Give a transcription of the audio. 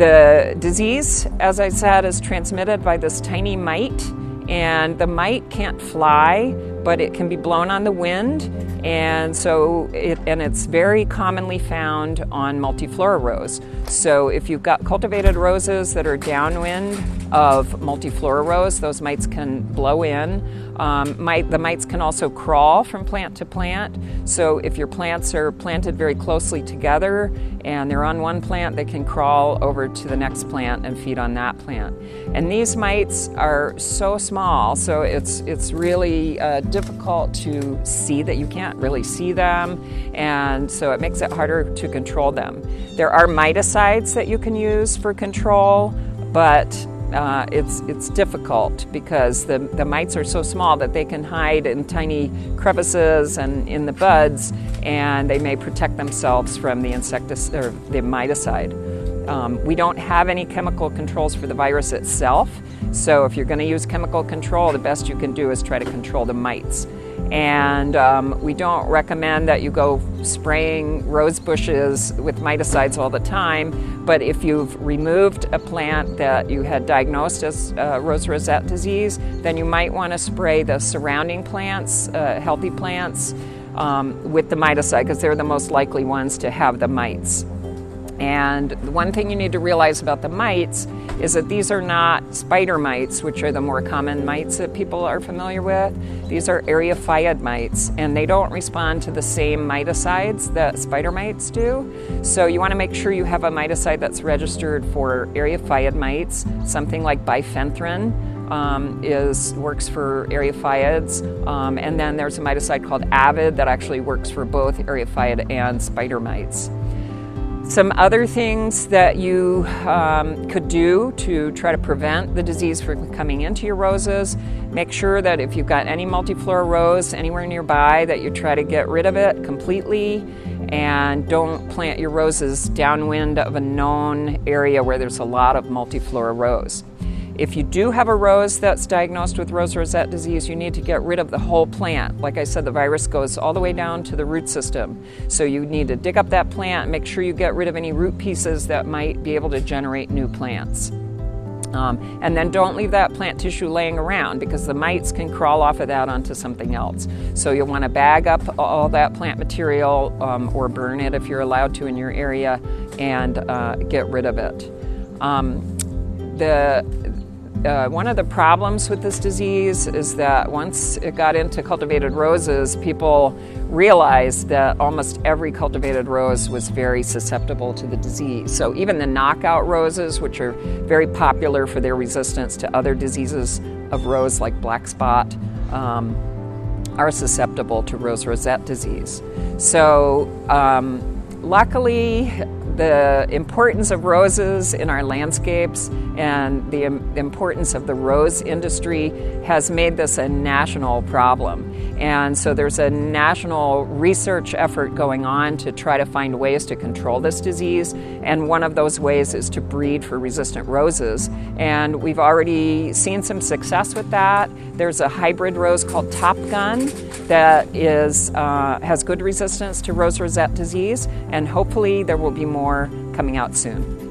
The disease, as I said, is transmitted by this tiny mite, and the mite can't fly, but it can be blown on the wind, and so it, and it's very commonly found on multiflora rose. So if you've got cultivated roses that are downwind of multiflora rose, those mites can blow in. Um, mite, the mites can also crawl from plant to plant. So if your plants are planted very closely together and they're on one plant, they can crawl over to the next plant and feed on that plant. And these mites are so small, so it's it's really uh, difficult to see that you can't really see them, and so it makes it harder to control them. There are miticides that you can use for control, but uh, it's it's difficult because the, the mites are so small that they can hide in tiny crevices and in the buds, and they may protect themselves from the insecticide or the miticide. Um, we don't have any chemical controls for the virus itself, so if you're going to use chemical control, the best you can do is try to control the mites. And um, we don't recommend that you go spraying rose bushes with miticides all the time. But if you've removed a plant that you had diagnosed as uh, rose rosette disease, then you might want to spray the surrounding plants, uh, healthy plants, um, with the miticide because they're the most likely ones to have the mites. And one thing you need to realize about the mites is that these are not spider mites, which are the more common mites that people are familiar with. These are eriophyid mites, and they don't respond to the same miticides that spider mites do. So you want to make sure you have a miticide that's registered for eriophyid mites, something like bifenthrin. Um, is works for eriophyids, um, and then there's a miticide called Avid that actually works for both eriophyid and spider mites. Some other things that you um, could do to try to prevent the disease from coming into your roses, make sure that if you've got any multiflora rose anywhere nearby that you try to get rid of it completely and don't plant your roses downwind of a known area where there's a lot of multiflora rose. If you do have a rose that's diagnosed with rose rosette disease, you need to get rid of the whole plant. Like I said, the virus goes all the way down to the root system. So you need to dig up that plant make sure you get rid of any root pieces that might be able to generate new plants. Um, and then don't leave that plant tissue laying around because the mites can crawl off of that onto something else. So you'll want to bag up all that plant material um, or burn it if you're allowed to in your area and uh, get rid of it. Um, the uh, one of the problems with this disease is that once it got into cultivated roses, people realized that almost every cultivated rose was very susceptible to the disease. So even the knockout roses, which are very popular for their resistance to other diseases of rose like black spot, um, are susceptible to rose rosette disease. So um, luckily, the importance of roses in our landscapes and the importance of the rose industry has made this a national problem. And so there's a national research effort going on to try to find ways to control this disease. And one of those ways is to breed for resistant roses. And we've already seen some success with that. There's a hybrid rose called Top Gun that is, uh, has good resistance to rose rosette disease. And hopefully there will be more coming out soon.